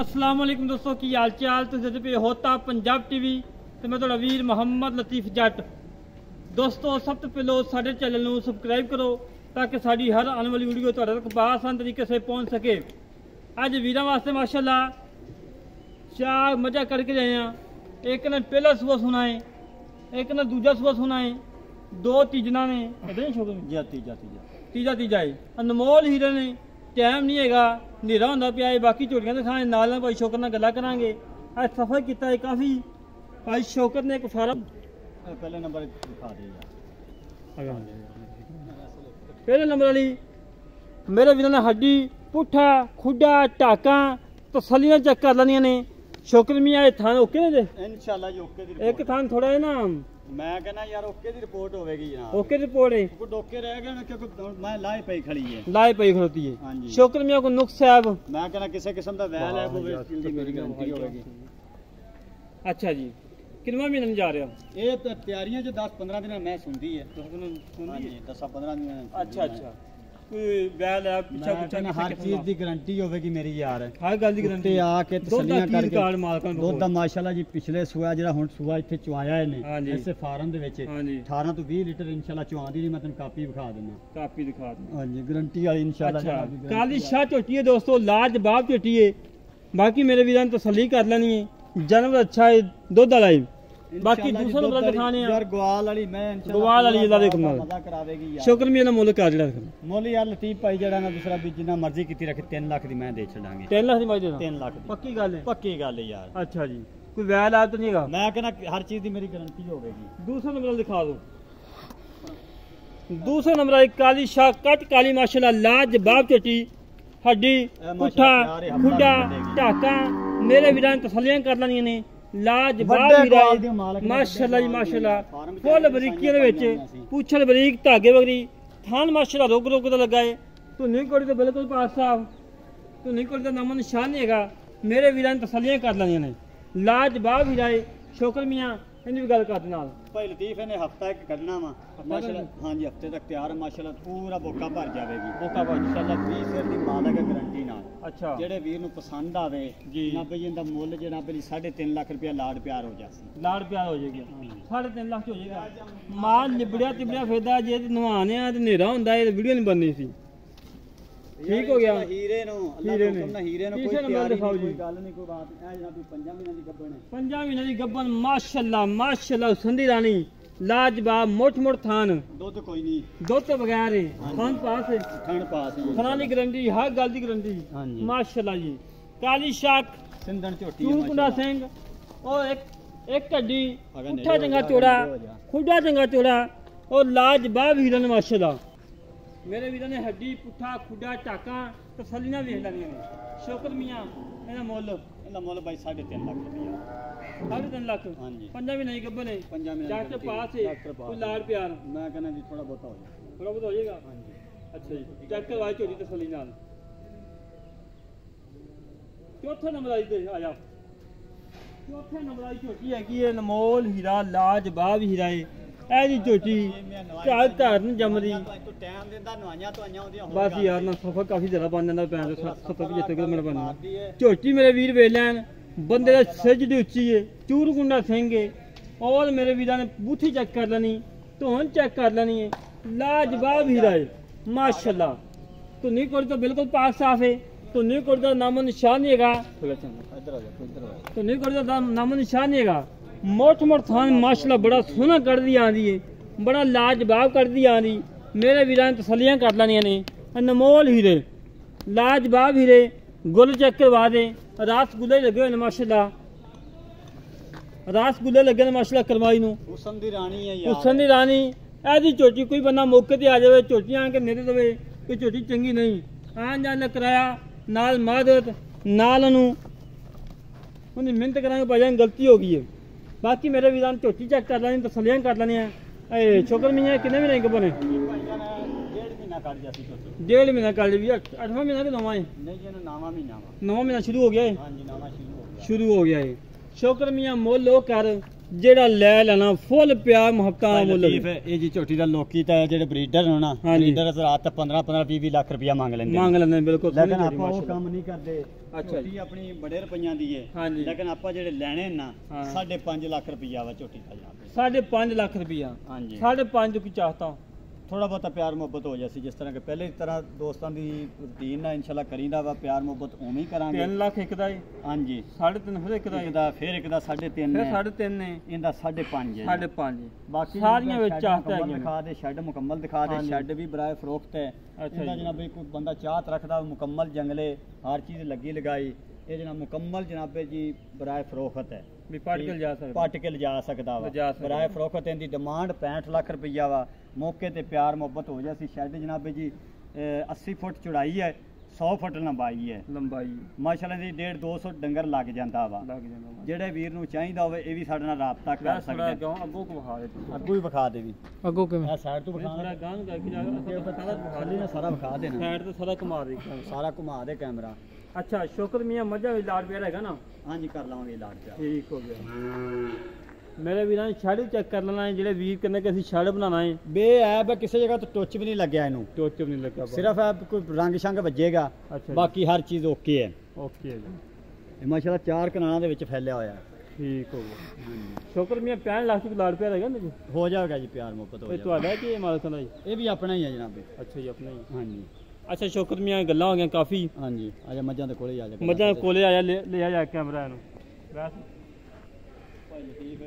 ਅਸਲਾਮ ਵਾਲੇਕੁਮ ਦੋਸਤੋ ਕੀ ਹਾਲ ਚਾਲ? ਤੁਸੀਂ ਦੇਖਦੇ ਪਏ ਹੋਤਾ ਪੰਜਾਬ ਟੀਵੀ ਤੇ ਮੈਂ ਤੁਹਾਡਾ ਵੀਰ ਮੁਹੰਮਦ ਲਤੀਫ ਜੱਟ। ਦੋਸਤੋ ਸਭ ਤੋਂ ਪਹਿਲਾਂ ਸਾਡੇ ਚੈਨਲ ਨੂੰ ਸਬਸਕ੍ਰਾਈਬ ਕਰੋ ਤਾਂ ਕਿ ਸਾਡੀ ਹਰ ਆਉਣ ਵਾਲੀ ਵੀਡੀਓ ਤੁਹਾਡੇ ਤੱਕ ਬਾਸਾਨ ਤਰੀਕੇ ਸੇ ਪਹੁੰਚ ਸਕੇ। ਅੱਜ ਵੀਰਾਂ ਵਾਸਤੇ ਮਾਸ਼ਾਅੱਲਾ ਚਾਰ ਮਜ਼ਾ ਕਰਕੇ ਆਏ ਆ ਇੱਕ ਨੇ ਪਹਿਲਾ ਸੂਆ ਸੁਣਾਏ ਇੱਕ ਨੇ ਦੂਜਾ ਸੂਆ ਸੁਣਾਏ ਦੋ ਤੀਜਣਾ ਨੇ। ਹੀ ਸ਼ੋਕ? ਜਾਤੀ ਜਾਤੀ ਜਾ ਤੀਜਾ ਤੀਜਾ ਹੈ ਅਨਮੋਲ ਹੀਰੇ ਨੇ ਟਾਈਮ ਨਹੀਂ ਹੈਗਾ। ਹਨੇਰਾ ਹੁੰਦਾ ਪਿਆ ਹੈ ਬਾਕੀ ਝੋਟੀਆਂ ਦਿਖਾਏ ਨਾਲ ਨਾਲ ਭਾਈ ਸ਼ੋਕਰ ਨਾਲ ਗੱਲਾਂ ਕਰਾਂਗੇ। ਅੱਜ ਸਫਰ ਕੀਤਾ ਹੈ ਕਾਫੀ। ਭਾਈ ਸ਼ੋਕਰ ਨੇ ਇੱਕ ਫਾਰਮ ਪਹਿਲੇ ਨੰਬਰ ਦਿਖਾ ਦੇ ਯਾਰ। ਪਹਿਲੇ ਨੰਬਰ ਵਾਲੀ। ਮੇਰੇ ਵੀਰਾਂ ਨੇ ਹੱਡੀ ਪੁੱਠਾ ਖੁੱਡਾ ਢਾਕਾਂ ਤਸੱਲੀਆਂ ਚੈੱਕ ਕਰ ਲੈਣੀਆਂ ਨੇ। ਸ਼ੋਕਰ ਮੀਆਂ ਇਹ ਥਾਂ ਓਕੇ ਨੇ ਜੇ? ਇਨਸ਼ਾਅੱਲਾ ਜੀ ਓਕੇ ਦੀ ਇੱਕ ਥਾਂ ਥੋੜਾ ਹੈ ਨਾ ਮੈਂ ਕਹਿੰਦਾ ਯਾਰ ਓਕੇ ਦੀ ਰਿਪੋਰਟ ਹੋਵੇਗੀ ਜਨਾਬ। ਓਕੇ ਰਿਪੋਰਟ ਹੈ ਕੋਈ ਡੋਕੇ ਰਹਿ ਗਏ ਨੇ ਕਿਉਂਕਿ ਮੈਂ ਲਾਏ ਪਈ ਖੜੀ ਹੈ ਲਾਏ ਪਈ ਖਲੋਤੀ ਹੈ ਹਾਂਜੀ। ਸ਼ੋਕਰ ਮੀਆਂ ਕੋ ਨੁਕਸ ਸਾਹਿਬ ਮੈਂ ਕਹਿੰਦਾ ਕਿਸੇ ਕਿਸਮ ਦਾ ਵੈਲ ਹੈ ਹੋਵੇ ਦੀ ਮੇਰੀ ਗਾਰੰਟੀ ਹੋਵੇਗੀ। ਅੱਛਾ ਜੀ। ਕਿੰਨਵਾਂ ਮਹੀਨਾ ਨੂੰ ਜਾ ਰਿਹਾ ਇਹ ਤਾਂ ਤਿਆਰੀਆਂ ਚ 10 15 ਦਿਨਾਂ ਮੈਂ ਸੁਣਦੀ ਹੈ ਹਾਂਜੀ 10 15 ਦਿਨਾਂ ਅੱਛਾ ਅੱਛਾ। ਵੈਲ ਹੈ ਪਿੱਛਾ ਮੈਂ ਪੁੱਛਾ ਕਹਿੰਦਾ ਹਰ ਚੀਜ਼ ਦੀ ਗਾਰੰਟੀ ਹੋਵੇਗੀ ਮੇਰੀ ਯਾਰ। ਹਰ ਗੱਲ ਦੀ ਤੇ ਗਰੰਟੀ ਆ ਕੇ ਤਸੱਲੀਆਂ ਕਾਰਡ ਕਰਕੇ ਮਾਲਕਾਂ ਨੂੰ ਦੁੱਧ ਦਾ ਮਾਸ਼ਾਅੱਲਾ ਜੀ ਪਿਛਲੇ ਸੂਆ ਜਿਹੜਾ ਹੁਣ ਸੂਆ ਇੱਥੇ ਚੁਆਇਆ ਹਾਂਜੀ। ਇਹਨੇ ਇਸੇ ਫਾਰਮ ਦੇ ਵਿੱਚ ਹਾਂਜੀ। 18 ਤੋਂ 20 ਲੀਟਰ ਇਨਸ਼ਾਅੱਲਾ ਚੁਆਉਂਦੀ ਨਹੀਂ ਮੈਂ ਤੈਨੂੰ ਕਾਪੀ ਵਿਖਾ ਦਿੰਦਾ। ਕਾਪੀ ਦਿਖਾ ਦੇ ਹਾਂਜੀ ਗਾਰੰਟੀ ਵਾਲੀ ਇਨਸ਼ਾਅੱਲਾ ਅੱਛਾ ਜਨਾਬ ਦੀ guarantee ਕਾਲੀ ਹੈ। ਸ਼ਾਹ ਝੋਟੀ ਹੈ ਦੋਸਤੋ ਲਾਜਵਾਬ ਝੋਟੀ ਹੈ ਬਾਕੀ ਮੇਰੇ ਵੀਰਾਂ ਨੂੰ ਤਸੱਲੀ ਕਰ ਲੈਣੀ ਹੈ ਜਨਮ ਅੱਛਾ ਹੈ ਦੁੱਧ ਵਾਲਾ ਹੈ ਬਾਕੀ ਦੂਸਰਾ ਨੰਬਰ ਦਿਖਾਣੇ ਆ। ਯਾਰ ਗਵਾਲ ਵਾਲੀ ਮੈਂ ਗਵਾਲ ਵਾਲੀ ਇਹਦਾ ਦੇਖ। ਮਜ਼ਾ ਕਰਾਵੇਗੀ ਯਾਰ ਸ਼ੁਕਰ ਮੇਰਾ ਮੁੱਲ ਕਰ ਜਿਹੜਾ ਮੁੱਲ। ਯਾਰ ਲਤੀਫ ਭਾਈ ਜਿਹੜਾ ਨਾ ਦੂਸਰਾ ਵੀ ਜਿੰਨਾ ਮਰਜ਼ੀ ਕੀਤੀ ਰੱਖੇ 3 ਲੱਖ ਦੀ ਮੈਂ ਦੇ ਛੱਡਾਂਗੇ। 3 ਲੱਖ ਦੀ ਮਾਈ ਦੇਣਾ 3 ਲੱਖ ਦੀ। ਪੱਕੀ ਗੱਲ ਹੈ ਪੱਕੀ ਗੱਲ ਹੈ ਯਾਰ। ਅੱਛਾ ਜੀ। ਕੋਈ ਵੈਲ ਆ ਤਾਂ ਨਹੀਂ ਹੈਗਾ? ਮੈਂ ਕਹਿੰਦਾ ਹਰ ਚੀਜ਼ ਦੀ ਮੇਰੀ ਗਾਰੰਟੀ ਹੋਵੇਗੀ। ਦੂਸਰਾ ਨੰਬਰ ਦਿਖਾ ਦਿਓ। ਦੂਸਰਾ ਨੰਬਰ ਹੈ ਕਾਲੀ ਸ਼ਾਹ ਕੱਟ ਕਾਲੀ ਮਾਸ਼ਾਅੱਲਾ ਲਾਜਵਾਬ ਝੋਟੀ ਹੱਡੀ ਪੁੱਠਾ ਖੁੱਡਾ। ਢਾਕਾਂ ਮੇਰੇ ਵੀਰਾਂ ਤਸੱਲੀਆਂ ਕਰ ਲੈਣੀਆਂ ਨੇ। ਲਾਜਵਾਬ ਵੀਰਾ ਦੇ ਮਾਸ਼ਾਅੱਲਾ ਜੀ ਮਾਸ਼ਾਅੱਲਾ। ਫੁੱਲ ਬਰੀਕੀਆਂ ਦੇ ਵਿੱਚ। ਪੁੱਛਲ ਬਰੀਕ ਧਾਗੇ ਵਗਰੀ। ਥਾਨ ਮਾਸ਼ਾਅੱਲਾ ਰੁਕ ਰੁਕ ਦਾ ਲੱਗਾ ਏ। ਧੁੰਨੀ ਕੋੜੀ ਤੇ ਬਿਲਕੁਲ ਪਾਸ ਸਾਹਿਬ ਧੁੰਨੀ ਕੋੜੀ ਦਾ ਨਾਮੋ ਨਿਸ਼ਾਨ ਨਹੀਂ ਹੈਗਾ। ਮੇਰੇ ਵੀਰਾਂ ਨੇ ਤਸੱਲੀਆਂ ਕਰ ਲੈਣੀਆਂ ਨੇ। ਲਾਜਵਾਬ ਵੀਰਾ ਸ਼ੁਕਰ ਮੀਆਂ ਇਹਦੀ ਵੀ ਗੱਲ ਕਰ ਦੇ ਨਾਲ। ਭਾਈ ਲਤੀਫ ਇਹਨੇ ਹਫਤਾ ਇੱਕ ਕੱਢਣਾ ਵਾ। ਮਾਸ਼ਾਅੱਲਾ ਹਾਂਜੀ ਹਫ਼ਤੇ ਤੱਕ ਤਿਆਰ ਹੈ ਮਾਸ਼ਾਅੱਲਾ ਪੂਰਾ ਬੋਕਾ ਭਰ ਜਾਵੇਗੀ। ਬੋਕਾ ਭਰ। ਇਨਸ਼ਾਅੱਲਾ 20 ਸਿਰ ਦੀ ਮਾਲਕ ਗਾਰੰਟੀ ਨਾਲ। ਅੱਛਾ। ਜਿਹੜੇ ਵੀਰ ਨੂੰ ਪਸੰਦ ਆਵੇ ਜੀ। ਨਾ ਬਈ ਇਹਦਾ ਮੁੱਲ ਜਿਹੜਾ ਬਈ 3.5 ਲੱਖ ਰੁਪਇਆ ਲਾੜ ਪਿਆਰ ਹੋ ਜਾਸੀ। ਲਾੜ ਪਿਆਰ ਹੋ ਜਾਏਗਾ। ਸਾਢੇ ਤਿੰਨ ਲੱਖ 'ਚ ਹੋ ਜਾਏਗਾ। ਮਾਲ ਲਿਬੜਿਆ ਤਿਬੜਿਆ ਫਿਰਦਾ ਜੇ ਤੇ ਨਵਾਣੇ ਆ ਤੇ ਹਨੇਰਾ ਹੁੰਦਾ ਇਹ ਵੀਡੀਓ ਨਹੀਂ ਬਣਨੀ ਸੀ। ਠੀਕ ਹੋ ਗਿਆ। ਹੀਰੇ ਨੂੰ ਅੱਲਾਹ ਨੇ। ਹੁਕਮ ਨਾਲ ਹੀਰੇ ਨੂੰ ਕੋਈ ਦਿਖਾਓ ਨਹੀਂ। ਕੋਈ ਗੱਲ ਨਹੀਂ ਕੋਈ ਬਾਤ ਇਹ ਜਨਾਬ ਵੀ ਪੰਜਾਂ ਮਹੀਨਿਆਂ ਦੀ ਗੱਬਣ ਹੈ ਪੰਜਾਂ ਮਹੀਨੇ ਦੀ ਗੱਬਨ ਮਾਸ਼ਾਅੱਲਾ ਮਾਸ਼ਾਅੱਲਾ ਸੰਧੀ ਰਾਣੀ ਲਾਜਵਾਬ ਮੋਟ ਮੋਟ ਥਾਨ ਦੁੱਧ ਕੋਈ ਨਹੀਂ ਦੁੱਧ ਬਗੈਰ ਹੈ ਖਾਨ ਪਾਸ ਹੈ ਖਣ ਪਾਸ ਹੀ ਖਾਣਾ ਦੀ ਗਰੰਟੀ ਹਰ ਗੱਲ ਦੀ ਗਰੰਟੀ ਹਾਂਜੀ। ਮਾਸ਼ਾਅੱਲਾ ਜੀ ਕਾਲੀ ਸ਼ਾਕ ਸਿੰਧਣ ਝੋਟੀ ਹੈ ਚੂਕੁੰਡਾ। ਸਿੰਘ ਉਹ ਇੱਕ ਇੱਕ ਢੱਡੀ ਨੇੜੇ ਚੰਗਾ ਚੋੜਾ। ਖੁੱਡਾ ਚੰਗਾ ਚੋੜਾ ਉਹ ਲਾਜਵਾਬ ਹੀਰਨ ਮਾਸ਼ਾਅੱਲਾ ਮੇਰੇ ਵੀਰਾਂ ਨੇ ਹੱਡੀ ਪੁੱਠਾ ਖੁੱਡਾ ਟਾਕਾਂ ਤਸੱਲੀਆਂ ਵੇਖ ਲੈਣੀਆਂ ਨੇ। ਸ਼ੁਕਰ ਮੀਆਂ ਇਹਦਾ ਮੁੱਲ? ਇਹਦਾ ਮੁੱਲ ਬਾਈ 3.5 ਲੱਖ ਰੁਪਇਆ ਸਾਢੇ ਤਿੰਨ ਲੱਖ? ਹਾਂਜੀ। ਪੰਜਾਂ ਵੀ ਨਹੀਂ ਗੱਬੇ ਨੇ ਪੰਜਾਂ ਦੀ ਡਾਕਟਰ ਪਾਸ ਹੈ। ਡਾਕਟਰ ਕੋਈ। ਲਾੜ ਪਿਆਰ? ਮੈਂ ਕਹਿੰਦਾ ਜੀ ਥੋੜਾ ਬਹੁਤਾ ਹੋ ਜਾਏ। ਥੋੜਾ ਬਹੁਤ ਹੋ ਜਾਏਗਾ? ਹਾਂਜੀ। ਅੱਛਾ ਜੀ। ਚੈੱਕ ਕਰਵਾਏ ਝੋਟੀ ਤਸੱਲੀ ਨਾਲ। ਚੌਥੇ ਨੰਬਰ ਆਈ ਤੇ ਆ ਜਾ। ਚੌਥੇ ਨੰਬਰ ਆਈ ਝੋਟੀ ਹੈਗੀ ਹੈ ਅਨਮੋਲ ਹੀਰਾ ਲਾਜਵਾਬ ਹੀਰਾ ਹੈ ਇਹ ਜੀ ਝੋਟੀ ਘਰ ਘਰ ਨੂੰ ਜੰਮਦੀ। ਤੂੰ ਟਾਈਮ ਦਿੰਦਾ ਨਵਾਈਆਂ ਤੋਂ ਆਈਆਂ ਹੁੰਦੀਆਂ ਬਸ ਯਾਰ ਨਾ ਸਫਰ ਕਾਫੀ ਜ਼ਿਆਦਾ ਬਣ ਜਾਂਦਾ ਪੈਣ 70 75 ਕਿਲੋਮੀਟਰ ਬਣਦਾ। ਝੋਟੀ ਮੇਰੇ ਵੀਰ ਵੇਖ ਲੈਣ ਬੰਦੇ ਦਾ ਸਿਰ ਜਿਹੜੀ ਉੱਚੀ ਏ ਚੂਰਗੁੰਡਾ ਸਿੰਘ ਏ। ਔਰ ਮੇਰੇ ਵੀਰਾਂ ਨੇ ਬੂਥੀ ਚੈੱਕ ਕਰ ਲੈਣੀ ਧੋਣ ਚੈੱਕ ਕਰ ਲੈਣੀ ਏ। ਲਾਜਵਾਬ ਹੀਰਾ ਏ ਮਾਸ਼ਾਅੱਲਾ। ਧੁੰਨੀ ਕੋਲ ਤਾਂ ਬਿਲਕੁਲ ਪਾਕ ਸਾਫ਼ ਏ। ਧੁੰਨੀ ਕੋਲ ਦਾ ਨਾਮੋ ਨਿਸ਼ਾਨ ਨਹੀਂ ਹੈਗਾ। ਧੁੰਨੀ ਕੋਲ ਦਾ ਨਾਮੋ ਨਿਸ਼ਾਨ ਨਹੀਂ ਹੈਗਾ। ਮੋਟ ਮੋਟ ਥਾਨ ਮਾਸ਼ਾਅੱਲਾ ਬੜਾ ਸੋਹਣਾ ਕੱਢਦੀ ਆਂਦੀ ਏ ਬੜਾ ਲਾਜਵਾਬ ਕੱਢਦੀ ਆਂਦੀ। ਮੇਰੇ ਵੀਰਾਂ ਨੇ ਤਸੱਲੀਆਂ ਕਰ ਲੈਣੀਆਂ ਨੇ। ਅਨਮੋਲ ਹੀਰੇ ਲਾਜਵਾਬ ਹੀਰੇ ਗੁੱਲ ਚੈੱਕ ਕਰਵਾ ਦੇ। ਰਸਗੁੱਲੇ ਲੱਗੇ ਹੋਏ ਨੇ ਮਾਸ਼ਾਅੱਲਾ। ਰਸਗੁੱਲੇ ਲੱਗੇ ਨੇ ਮਾਸ਼ਾਅੱਲਾ ਕਰਵਾਈ ਨੂੰ। ਹੁਸਨ ਦੀ ਰਾਣੀ ਹੈ ਯਾਰ। ਹੁਸਨ ਦੀ ਰਾਣੀ ਇਹਦੀ ਝੋਟੀ ਕੋਈ ਬੰਦਾ ਮੌਕੇ ਤੇ ਆ ਜਾਵੇ ਝੋਟੀਆਂ ਆ ਕੇ ਨੇੜੇ ਦੇਵੇ ਕਿ ਝੋਟੀ ਚੰਗੀ ਨਹੀਂ। ਆਣ ਜਾਣ ਦਾ ਕਿਰਾਇਆ ਨਾਲ ਮਾਦਤ ਨਾਲ ਉਹਨੂੰ। ਉਹਨੇ ਮਿਹਨਤ ਕਰਾਂਗੇ ਭਾਜਾਂ ਗਲਤੀ ਹੋ ਗਈ ਹੈ ਬਾਕੀ ਮੇਰੇ ਵੀਰਾਂ ਨੂੰ ਝੋਟੀ ਚੈੱਕ ਕਰ ਲੈਣੀ ਤਸੱਲੀਆਂ ਕਰ ਲੈਣੀਆਂ। ਏ ਸ਼ੁਕਰ ਮੀਆਂ ਕਿੰਨੇ ਮਹੀਨੇ ਬਣੇ ਭਾਈਆਂ ਨੇ ਡੇਢ ਮਹੀਨਾ ਕੱਢ ਜਾਸੀ ਝੋਟੀ। ਡੇਢ ਮਹੀਨਾ ਕਰ ਲਈ ਅੱਠਵਾਂ ਮਹੀਨਾ ਕਿ ਨਵਾਂ ਹੈ ਨਹੀਂ ਜੀ ਨਾਵਾਂ ਮਹੀਨਾ ਵਾ। ਨਵਾਂ ਮਹੀਨਾ ਸ਼ੁਰੂ ਹੋ ਗਿਆ ਹੈ ਹਾਂਜੀ ਨਾਵਾਂ ਸ਼ੁਰੂ ਹੋ ਗਿਆ। ਸ਼ੁਰੂ ਹੋ ਗਿਆ ਹੈ ਸ਼ੁਕਰ ਮੀਆਂ ਮੁੱਲ ਕਰ। ਜਿਹੜਾ ਲੈ ਲੈਣਾ ਫੁੱਲ ਪਿਆਰ ਮੁਹੱਬਤਾਂ ਮੁੱਲ ਇਹ ਜੀ ਝੋਟੀ ਦਾ ਲੋਕੀ ਤਾਂ ਜਿਹੜੇ ਬਰੀਡਰ ਹਾਂਜੀ। ਬਰੀਡਰ ਰਾਤ 15 15 20 20 ਲੱਖ ਰੁਪਇਆ ਮੰਗ ਲੈਂਦੇ। ਮੰਗ ਲੈਂਦੇ ਬਿਲਕੁਲ ਲੇਕਿਨ ਆਪਾਂ ਉਹ। ਕੰਮ ਨਹੀਂ ਕਰਦੇ ਅੱਛਾ ਜੀ। ਆਪਣੀ ਬੜੇ ਰੁਪਈਆਂ ਦੀ ਹੈ। ਲੇਕਿਨ ਆਪਾਂ ਜਿਹੜੇ ਲੈਣੇ ਨਾ ਹਾਂ। 5.5 ਲੱਖ ਰੁਪਈਆ ਵਾ ਝੋਟੀ ਦਾ ਜਨਾਬ ਸਾਢੇ 5 ਲੱਖ ਰੁਪਈਆ ਹਾਂਜੀ ਸਾਢੇ 5 ਕੀ ਚਾਹਤਾ ਥੋੜਾ ਬਹੁਤਾ ਪਿਆਰ ਮੁਹੱਬਤ ਹੋ ਜਾਸੀ ਜਿਸ ਤਰ੍ਹਾਂ ਕਿ ਪਹਿਲੇ ਦੀ ਤਰ੍ਹਾਂ ਦੋਸਤਾਂ ਦੀ ਰੁਟੀਨ ਨਾਲ ਇਨਸ਼ਾਅੱਲਾ ਕਰੀਦਾ ਵਾ ਪਿਆਰ ਮੁਹੱਬਤ ਉਵੇਂ ਹੀ ਕਰਾਂਗੇ। 3 ਲੱਖ ਇੱਕ ਦਾ ਏ ਹਾਂਜੀ। ਸਾਢੇ ਤਿੰਨ ਫਿਰ ਇੱਕ ਦਾ ਇੱਕ ਦਾ ਫਿਰ ਇੱਕ ਦਾ 3.5 ਫਿਰ ਹੈ। ਸਾਢੇ ਤਿੰਨ ਨੇ। ਇਹਦਾ 5.5 ਹੈ। ਸਾਢੇ 5 ਬਾਕੀ ਸਾਰੀਆਂ ਵਿੱਚ ਹੈਗੀਆਂ ਨੇ। ਦਿਖਾ ਦੇ ਸ਼ੈੱਡ ਮੁਕੰਮਲ ਦਿਖਾ ਦੇ। ਸ਼ੈੱਡ ਵੀ ਬਰਾਏ ਫਰੋਖਤ ਹੈ। ਇਹਦਾ ਜੀ। ਜਨਾਬ ਕੋਈ ਬੰਦਾ ਚਾਹਤ ਰੱਖਦਾ ਮੁਕੰਮਲ ਜੰਗਲੇ ਹਰ ਚੀਜ਼ ਲੱਗੀ ਲਗਾਈ ਇਹ ਜਨਾਬ ਮੁਕੰਮਲ ਜਨਾਬੇ ਜੀ ਬਰਾਏ ਫਰੋਖਤ ਹੈ। ਵੀ ਪੜ ਕੇ ਲਿਜਾ ਸਕਦੇ। ਪੱਟ ਕੇ ਲਿਜਾ ਸਕਦਾ ਵਾ। ਬਰਾਏ ਫਰੋਖਤ ਇਹਦੀ ਡਿਮਾਂਡ 65 ਲੱਖ ਰੁਪਈਆ ਵਾ। ਮੌਕੇ ਤੇ ਪਿਆਰ ਮੁਹੱਬਤ ਹੋ ਜਾਸੀ ਸ਼ੈੱਡ ਜਨਾਬੇ ਜੀ ਅਹ 80 ਫੁੱਟ ਚੌੜਾਈ ਹੈ 100 ਫੁੱਟ ਲੰਬਾਈ ਹੈ। ਲੰਬਾਈ। ਮਾਸ਼ਾਅੱਲਾ ਦੀ 1.5 200 ਡੰਗਰ ਲੱਗ ਜਾਂਦਾ ਵਾ। ਲੱਗ ਜਾਂਦਾ ਵਾ। ਜਿਹੜੇ ਵੀਰ ਨੂੰ ਚਾਹੀਦਾ ਹੋਵੇ ਇਹ ਵੀ ਸਾਡੇ ਨਾਲ ਰਾਬਤਾ ਕਰ ਸਕਦਾ। ਗਾਂ ਅੱਗੋਂ ਕੋ ਵਿਖਾ ਦੇ ਅੱਗੂ ਹੀ ਵਿਖਾ ਦੇ ਵੀ। ਅੱਗੋਂ ਕਿਵੇਂ? ਇਹ ਸਾਈਡ ਤੋਂ ਵਿਖਾ ਥੋੜਾ ਗਾਂ ਨੂੰ ਜਾ ਕੇ ਜਾ ਕੇ ਸਾਰਾ ਵਿਖਾ ਨਾ ਸਾਰਾ ਵਿਖਾ ਦੇਣਾ। ਸਾਈਡ ਤੇ ਸਾਰਾ ਕਮਾ ਦੇ। ਸਾਰਾ ਘੁਮਾ ਦੇ ਕੈਮਰਾ। ਅੱਛਾ ਸ਼ੁਕਰ ਮੀਆਂ ਮੱਝਾਂ ਵੀ ਲਾੜ ਪਿਆ ਹੈਗਾ ਨਾ? ਹਾਂਜੀ ਕਰ ਲਵਾਂਗੇ ਲਾਟ ਪਿਆ। ਠੀਕ ਹੋ ਗਿਆ। ਮੇਰੇ ਵੀਰਾਂ ਨੇ ਛੜ ਚੈੱਕ ਕਰ ਲੈਣਾ ਹੈ ਜਿਹੜੇ ਵੀਰ ਕਹਿੰਦੇ ਕਿ ਅਸੀਂ ਛੜ ਬਣਾਉਣਾ ਹੈ। ਬੇ ਐਬ ਕਿਸੇ ਜਗ੍ਹਾ ਤੋਂ ਟੁੱਚ ਵੀ ਨਹੀਂ ਲੱਗਿਆ ਇਹਨੂੰ। ਟੋਚ ਵੀ ਨਹੀਂ ਲੱਗਾ ਸਿਰਫ ਐ ਕੋਈ ਰੰਗ ਸ਼ੰਗ ਵੱਜੇਗਾ ਜੀ। ਬਾਕੀ ਹਰ ਚੀਜ਼ ਓਕੇ ਹੈ ਓਕੇ ਜੀ। ਇਹ ਮਾਸ਼ਾਅੱਲਾ ਚਾਰ ਕਨਾਲਾਂ ਦੇ ਵਿੱਚ ਫੈਲਿਆ ਹੋਇਆ। ਹੈ ਠੀਕ ਹੋ ਗਿਆ। ਸ਼ੁਕਰ ਮੀਆਂ 65 ਲੱਖ ਦੀ ਲਾੜ ਪਿਆ ਹੈਗਾ ਨਾ ਜੀ? ਹੋ ਜਾਏਗਾ ਜੀ ਪਿਆਰ ਮੁਹੱਬਤ ਹੋ ਇਹ ਜਾਏਗਾ ਤੁਹਾਡਾ ਕੀ ਮਾਲਕਾਂ ਦਾ ਜੀ? ਇਹ ਵੀ ਆਪਣਾ ਹੀ ਹੈ ਜਨਾਬੇ ਅੱਛਾ ਜੀ ਆਪਣਾ ਹੀ ਹਾਂਜੀ। ਅੱਛਾ ਸ਼ੁਕਰ ਮੀਆਂ ਗੱਲਾਂ ਹੋ ਗਈਆਂ ਕਾਫੀ। ਹਾਂਜੀ ਆਜਾ ਮੱਝਾਂ ਦੇ ਕੋਲੇ ਹੀ ਆ ਜਾ ਮੱਝਾਂ ਕੋਲੇ ਆਇਆ ਲੈ ਲੈ ਆਇਆ ਕੈਮਰਾ ਇਹਨੂੰ। ਬਸ ਭਾਈ ਲਤੀਫ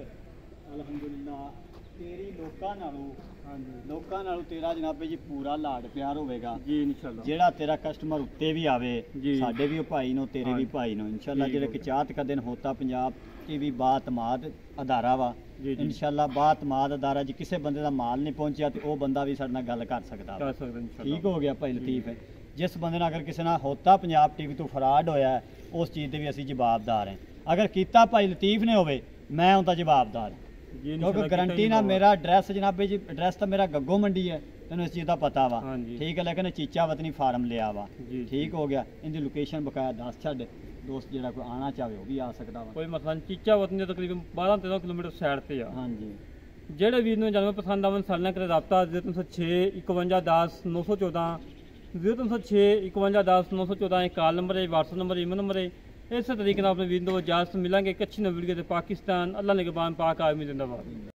ਅਲਹਮਦੁਲਿਲਾ ਤੇਰੀ ਲੋਕਾਂ ਨਾਲੋਂ ਹਾਂਜੀ ਲੋਕਾਂ ਨਾਲੋਂ ਤੇਰਾ ਜਨਾਬੇ ਜੀ ਪੂਰਾ ਲਾਡ ਪਿਆਰ ਹੋਵੇਗਾ। ਜੀ ਇਨਸ਼ਾਅੱਲਾ। ਜਿਹੜਾ ਤੇਰਾ ਕਸਟਮਰ ਉੱਤੇ ਵੀ ਆਵੇ। ਸਾਡੇ ਵੀ ਭਾਈ ਨੂੰ ਤੇਰੇ ਵੀ। ਭਾਈ ਨੂੰ। ਇਨਸ਼ਾਅੱਲਾ ਜਿਹੜੇ ਹੋ ਕਿ ਦਿਨ ਹੋਤਾ ਪੰਜਾਬ ਟੀਵੀ ਬਾਤਮਾਦ ਅਦਾਰਾ ਵਾ ਜੀ, ਜੀ। ਇਨਸ਼ਾਅੱਲਾ ਬਾਤਮਾਦ ਅਦਾਰਾ ਜੀ ਕਿਸੇ ਬੰਦੇ ਦਾ ਮਾਲ ਨਹੀਂ ਪਹੁੰਚਿਆ ਤੇ ਉਹ ਬੰਦਾ ਵੀ ਸਾਡੇ ਨਾਲ ਗੱਲ ਕਰ ਸਕਦਾ। ਵਾ ਕਰ ਸਕਦੇ ਇਨਸ਼ਾਅੱਲਾ। ਠੀਕ ਹੋ ਗਿਆ ਭਾਈ ਲਤੀਫ। ਹੈ ਜਿਸ ਬੰਦੇ ਨਾਲ ਅਗਰ ਕਿਸੇ ਨਾਲ ਹੋਤਾ ਪੰਜਾਬ ਟੀਵੀ ਤੋਂ ਫਰਾਡ ਹੋਇਆ ਹੈ, ਉਸ ਚੀਜ਼ ਦੇ ਵੀ ਅਸੀਂ ਜਵਾਬਦਾਰ ਹਾਂ। ਅਗਰ ਕੀਤਾ ਭਾਈ ਲਤੀਫ ਨੇ ਹੋਵੇ ਮੈਂ ਉਹਦਾ ਜਵਾਬਦਾਰ ਹਾਂ। ਕਿਉਂਕਿ ਗਰੰਟੀ ਹੀ ਨਾਲ। ਮੇਰਾ ਐਡਰੈਸ ਜਨਾਬੇ ਜੀ ਐਡਰੈਸ ਤਾਂ ਮੇਰਾ ਗੱਗੋ ਮੰਡੀ ਹੈ ਤੈਨੂੰ ਇਸ ਚੀਜ਼ ਦਾ ਪਤਾ ਵਾ। ਠੀਕ ਹੈ ਲੇਕਿਨ ਚੀਚਾ ਵਤਨੀ ਫਾਰਮ ਲਿਆ ਵਾ। ਠੀਕ ਹੋ ਗਿਆ। ਇਹਦੀ ਲੋਕੇਸ਼ਨ ਬਕਾਇਆ ਦੱਸ ਛੱਡ। ਦੋਸਤ ਜਿਹੜਾ ਕੋਈ ਆਣਾ ਚਾਹਵੇ ਉਹ ਵੀ ਆ ਸਕਦਾ ਵਾ। ਕੋਈ ਮਸਲਾ ਨਹੀਂ ਚੀਚਾ ਵਤਨ ਦੇ ਤਕਰੀਬਨ 12 13 ਕਿਲੋਮੀਟਰ ਸਾਈਡ ਤੇ ਆ। ਹਾਂਜੀ। ਜਿਹੜੇ ਵੀਰ ਨੂੰ ਜਾਨਵਰ ਪਸੰਦ ਆਵਣ ਸਾਡੇ ਨਾਲ ਕਰੇ ਰਾਬਤਾ 0306 51 10 914 0306 51 10 914 ਇਹ ਕਾਲ ਨੰਬਰ ਹੈ WhatsApp ਨੰਬਰ ਈਮੇਲ ਨੰਬਰ ਹੈ। ਇਸੇ ਤਰੀਕੇ ਨਾਲ ਆਪਣੇ ਵੀਰ ਨੂੰ ਇਜਾਜ਼ਤ ਮਿਲਾਂਗੇ। ਇੱਕ ਅੱਛੀ ਨਵੀਂ ਵੀਡੀਓ ਤੇ ਪਾਕਿਸਤਾਨ ਅੱਲਾ ਨਿਗਬਾਨ ਪਾਕ ਆਦਮੀ ਜ਼ਿੰਦਾਬਾਦ।